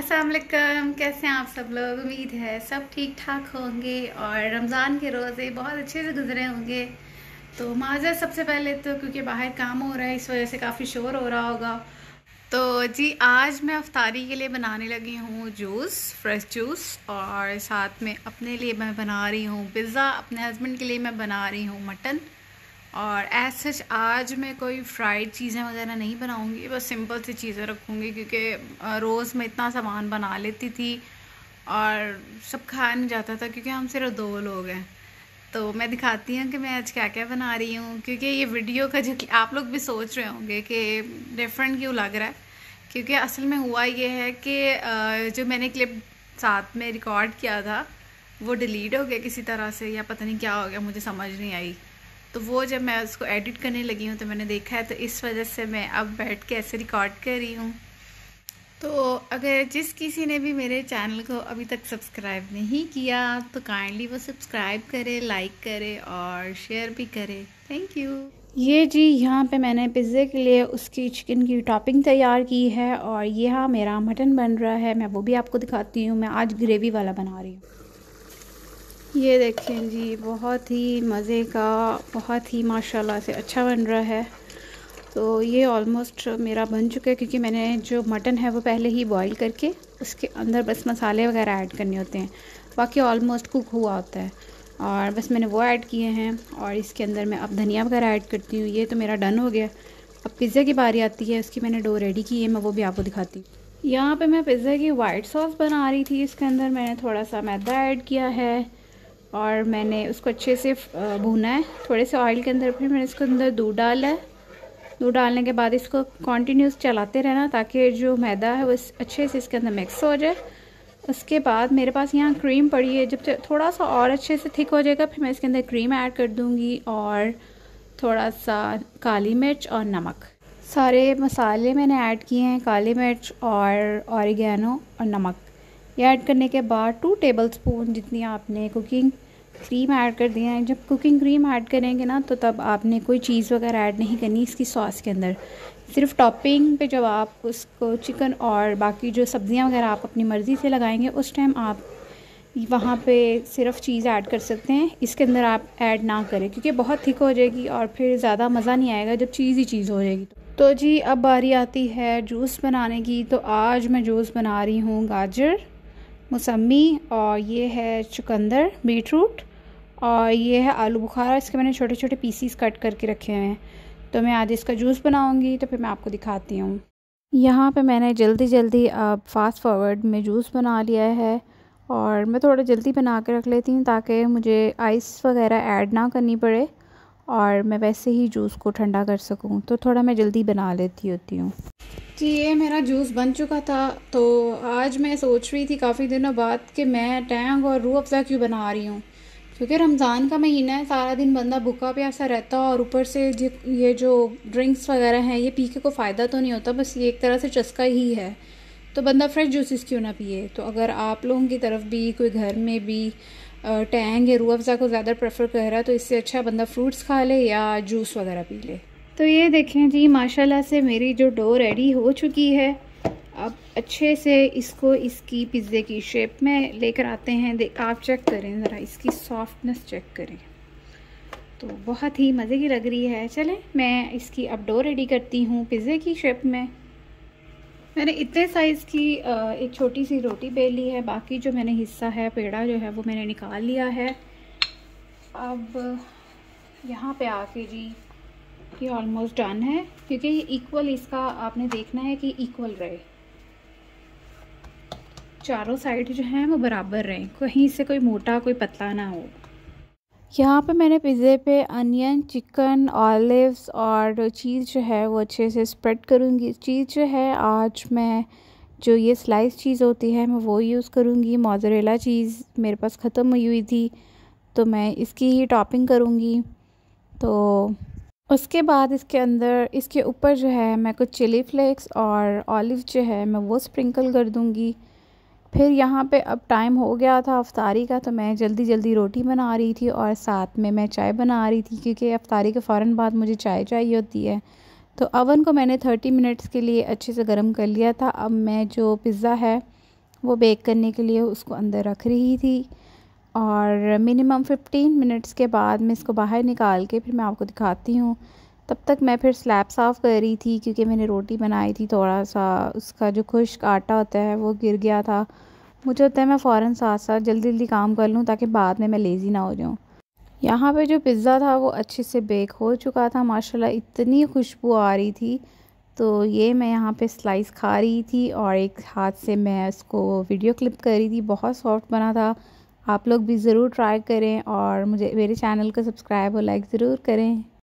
असलम कैसे हैं आप सब लोग? उम्मीद है सब ठीक ठाक होंगे और रमज़ान के रोज़े बहुत अच्छे से गुजरे होंगे। तो माजर सबसे पहले तो क्योंकि बाहर काम हो रहा है, इस वजह से काफ़ी शोर हो रहा होगा। तो जी, आज मैं अफ्तारी के लिए बनाने लगी हूँ जूस, फ्रेश जूस, और साथ में अपने लिए मैं बना रही हूँ पिज़्ज़ा, अपने हस्बैंड के लिए मैं बना रही हूँ मटन। और एज सच आज मैं कोई फ्राइड चीज़ें वगैरह नहीं बनाऊँगी, बस सिंपल सी चीज़ें रखूँगी, क्योंकि रोज़ मैं इतना सामान बना लेती थी और सब खाया नहीं जाता था, क्योंकि हम सिर्फ़ दो लोग हैं। तो मैं दिखाती हूँ कि मैं आज क्या क्या बना रही हूँ, क्योंकि ये वीडियो का जो आप लोग भी सोच रहे होंगे कि डिफरेंट क्यों लग रहा है। क्योंकि असल में हुआ ये है कि जो मैंने क्लिप साथ में रिकॉर्ड किया था, वो डिलीट हो गया किसी तरह से, या पता नहीं क्या हो गया, मुझे समझ नहीं आई। तो वो जब मैं उसको एडिट करने लगी हूँ तो मैंने देखा है तो इस वजह से मैं अब बैठ के ऐसे रिकॉर्ड कर रही हूँ। तो अगर जिस किसी ने भी मेरे चैनल को अभी तक सब्सक्राइब नहीं किया तो काइंडली वो सब्सक्राइब करे लाइक करे और शेयर भी करे। थैंक यू ये जी, यहाँ पे मैंने पिज़्ज़े के लिए उसकी चिकन की टॉपिंग तैयार की है और यहाँ मेरा मटन बन रहा है। मैं वो भी आपको दिखाती हूँ। मैं आज ग्रेवी वाला बना रही हूँ। ये देखें जी, बहुत ही मज़े का, बहुत ही माशाल्लाह से अच्छा बन रहा है। तो ये ऑलमोस्ट मेरा बन चुका है क्योंकि मैंने जो मटन है वो पहले ही बॉईल करके उसके अंदर बस मसाले वगैरह ऐड करने होते हैं। बाकी ऑलमोस्ट कुक हुआ होता है। और बस मैंने वो ऐड किए हैं और इसके अंदर मैं अब धनिया वगैरह ऐड करती हूँ। ये तो मेरा डन हो गया। अब पिज़्ज़ा की बारी आती है उसकी मैंने डो रेडी की है, मैं वो भी आपको दिखाती हूँ। यहाँ पे मैं पिज़्ज़ा की वाइट सॉस बना रही थी, इसके अंदर मैंने थोड़ा सा मैदा ऐड किया है। और मैंने उसको अच्छे से भूना है। थोड़े से ऑयल के अंदर फिर मैंने इसके अंदर दूध डाला है। दूध डालने के बाद इसको कॉन्टीन्यूस चलाते रहना ताकि जो मैदा है वो अच्छे से इसके अंदर मिक्स हो जाए। उसके बाद मेरे पास यहाँ क्रीम पड़ी है। जब थोड़ा सा और अच्छे से थिक हो जाएगा, फिर मैं इसके अंदर क्रीम ऐड कर दूँगी और थोड़ा सा काली मिर्च और नमक। सारे मसाले मैंने ऐड किए हैं, काली मिर्च और ऑरिगेनो और नमक। ये ऐड करने के बाद टू टेबल स्पून जितनी आपने कुकिंग क्रीम ऐड कर दिया है। जब कुकिंग क्रीम ऐड करेंगे ना तो तब आपने कोई चीज़ वगैरह ऐड नहीं करनी इसकी सॉस के अंदर। सिर्फ़ टॉपिंग पे जब आप उसको चिकन और बाकी जो सब्ज़ियाँ वगैरह आप अपनी मर्ज़ी से लगाएँगे, उस टाइम आप वहाँ पे सिर्फ़ चीज़ ऐड कर सकते हैं। इसके अंदर आप ऐड ना करें, क्योंकि बहुत थिक हो जाएगी और फिर ज़्यादा मज़ा नहीं आएगा जब चीज़ ही चीज़ हो जाएगी। तो जी, अब बारी आती है जूस बनाने की। तो आज मैं जूस बना रही हूँ गाजर। मौसमी और ये है चुकंदर, बीटरूट और ये है आलू बुखारा। इसके मैंने छोटे छोटे पीसीस कट करके रखे हुए हैं। तो मैं आज इसका जूस बनाऊँगी तो फिर मैं आपको दिखाती हूँ। यहाँ पे मैंने जल्दी जल्दी अब फास्ट फॉरवर्ड में जूस बना लिया है और मैं थोड़ा जल्दी बना के रख लेती हूँ ताकि मुझे आइस वगैरह ऐड ना करनी पड़े और मैं वैसे ही जूस को ठंडा कर सकूँ। तो थोड़ा मैं जल्दी बना लेती होती हूँ। जी ये मेरा जूस बन चुका था तो आज मैं सोच रही थी काफ़ी दिनों बाद कि मैं टैंग और रूह अफ़ज़ा क्यों बना रही हूँ? क्योंकि रमज़ान का महीना है, सारा दिन बंदा भूखा प्यासा रहता और ऊपर से ये जो ड्रिंक्स वगैरह हैं, ये पी के को फ़ायदा तो नहीं होता, बस ये एक तरह से चस्का ही है। तो बंदा फ्रेश जूसेस क्यों ना पिए? तो अगर आप लोगों की तरफ़ भी, कोई घर में भी टैंग या रूह अफ़ज़ा को ज़्यादा प्रेफर कर रहा है तो इससे अच्छा बंदा फ्रूट्स खा ले या जूस वगैरह पी ले। तो ये देखें जी, माशाल्लाह से मेरी जो डो रेडी हो चुकी है। अब अच्छे से इसको इसकी पिज़्ज़े की शेप में लेकर आते हैं। देख आप चेक करें ज़रा, इसकी सॉफ्टनेस चेक करें। तो बहुत ही मज़े की लग रही है। चलें, मैं इसकी अब डो रेडी करती हूँ पिज़्ज़े की शेप में। मैंने इतने साइज़ की एक छोटी सी रोटी बेल ली है। बाकी जो मैंने हिस्सा है, पेड़ा जो है, वो मैंने निकाल लिया है। अब यहाँ पे आके जी ये ऑलमोस्ट डन है, क्योंकि ये इक्वल इसका आपने देखना है कि इक्वल रहे। चारों साइड जो हैं वो बराबर रहें, कहीं से कोई मोटा, कोई पतला ना हो। यहाँ पे मैंने पिज़्ज़े पे अनियन चिकन ऑलिव्स और चीज़ जो है वो अच्छे से स्प्रेड करूँगी। चीज़ जो है, आज मैं जो ये स्लाइस चीज़ होती है, मैं वो यूज़ करूँगी। मोज़रेला चीज़ मेरे पास ख़त्म हुई हुई थी तो मैं इसकी ही टॉपिंग करूँगी। तो उसके बाद इसके अंदर, इसके ऊपर जो है, मैं कुछ चिली फ्लेक्स और ऑलिव जो है, मैं वो स्प्रिंकल कर दूँगी। फिर यहाँ पे अब टाइम हो गया था अफ्तारी का तो मैं जल्दी जल्दी रोटी बना रही थी और साथ में मैं चाय बना रही थी, क्योंकि अफ्तारी के फ़ौर बाद मुझे चाय चाहिए होती है। तो अवन को मैंने थर्टी मिनट्स के लिए अच्छे से गर्म कर लिया था। अब मैं जो पिज़्ज़ा है, वो बेक करने के लिए उसको अंदर रख रही थी। और मिनिमम 15 मिनट्स के बाद मैं इसको बाहर निकाल के फिर मैं आपको दिखाती हूँ। तब तक मैं फिर स्लैब साफ़ कर रही थी क्योंकि मैंने रोटी बनाई थी थोड़ा सा। उसका जो खुश्क आटा होता है वो गिर गया था। मुझे होता है मैं फ़ौर साथ साथ जल्दी जल्दी काम कर लूँ ताकि बाद में मैं लेज़ी ना हो जाऊँ। यहाँ पे जो पिज़्ज़ा था वो अच्छे से बेक हो चुका था। माशाल्लाह इतनी खुशबू आ रही थी। तो ये मैं यहाँ पे स्लाइस खा रही थी और एक हाथ से मैं इसको वीडियो क्लिप कर रही थी। बहुत सॉफ्ट बना था। आप लोग भी ज़रूर ट्राई करें और मुझे, मेरे चैनल को सब्सक्राइब और लाइक ज़रूर करें।